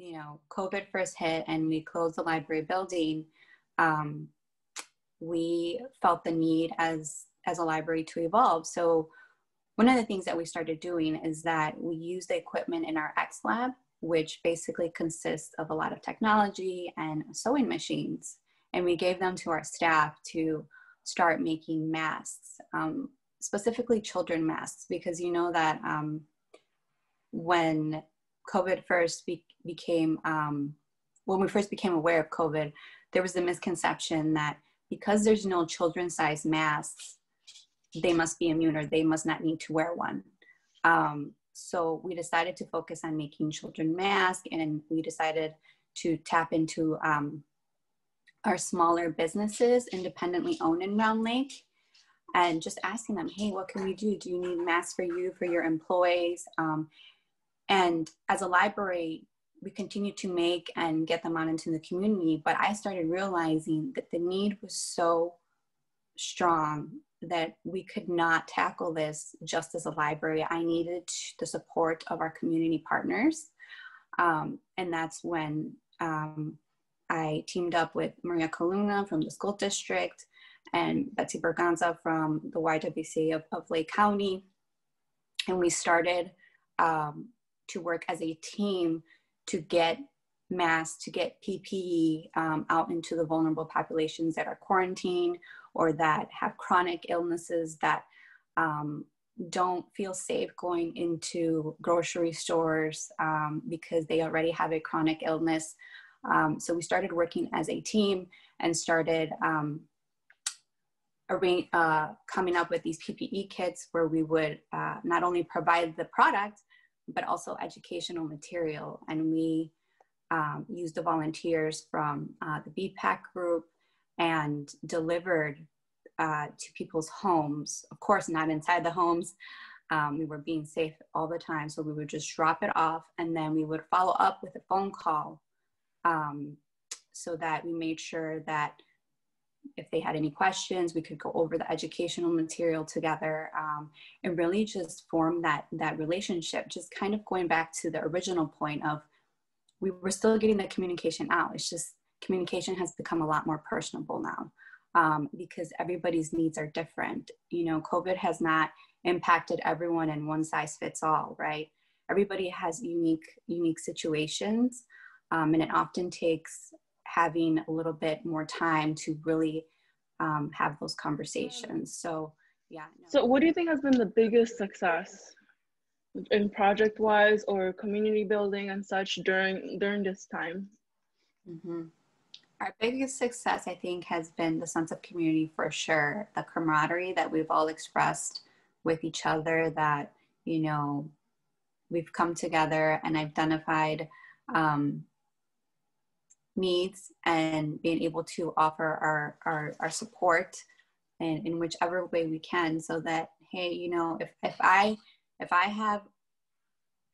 you know COVID first hit and we closed the library building, um, we felt the need as as a library to evolve. So one of the things that we started doing is that we use the equipment in our X lab, which basically consists of a lot of technology and sewing machines, and we gave them to our staff to start making masks, um, specifically children masks, because you know that um, when COVID first be- became, um, when we first became aware of COVID, there was a misconception that because there's no children size masks, they must be immune or they must not need to wear one. Um, so we decided to focus on making children masks and we decided to tap into um, our smaller businesses independently owned in Round Lake and just asking them, hey, what can we do? Do you need masks for you, for your employees? Um, and as a library, we continue to make and get them out into the community. But I started realizing that the need was so strong that we could not tackle this just as a library. I needed the support of our community partners. Um, and that's when um, I teamed up with Maria Coluna from the school district and Betsy Berganza from the YWCA of, of Lake County. And we started um, to work as a team to get masks, to get PPE um, out into the vulnerable populations that are quarantined or that have chronic illnesses that um, don't feel safe going into grocery stores um, because they already have a chronic illness. Um, so we started working as a team and started um, uh, coming up with these PPE kits where we would uh, not only provide the product, but also educational material. And we um, used the volunteers from uh, the BPAC group and delivered uh, to people's homes. Of course, not inside the homes. Um, we were being safe all the time. So we would just drop it off and then we would follow up with a phone call um, so that we made sure that if they had any questions, we could go over the educational material together um, and really just form that, that relationship, just kind of going back to the original point of we were still getting the communication out. It's just communication has become a lot more personable now um, because everybody's needs are different. You know, COVID has not impacted everyone in one size fits all, right? Everybody has unique, unique situations. Um, and it often takes having a little bit more time to really um, have those conversations. So, yeah. No. So, what do you think has been the biggest success in project wise or community building and such during during this time? Mm-hmm. Our biggest success, I think, has been the sense of community for sure. The camaraderie that we've all expressed with each other. That you know, we've come together and identified um, needs and being able to offer our, our, our support and in whichever way we can so that hey you know if, if i if i have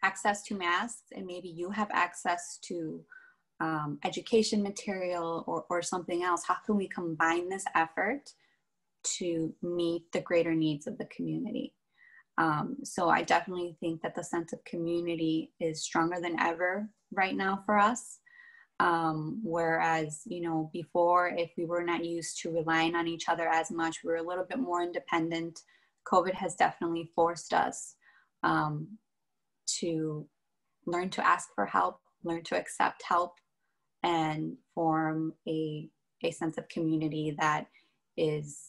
access to masks and maybe you have access to um, education material or, or something else how can we combine this effort to meet the greater needs of the community? Um, so i definitely think that the sense of community is stronger than ever right now for us um, whereas, you know, before, if we were not used to relying on each other as much, we were a little bit more independent. COVID has definitely forced us um, to learn to ask for help, learn to accept help, and form a, a sense of community that is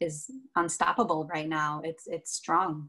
is unstoppable right now. It's it's strong.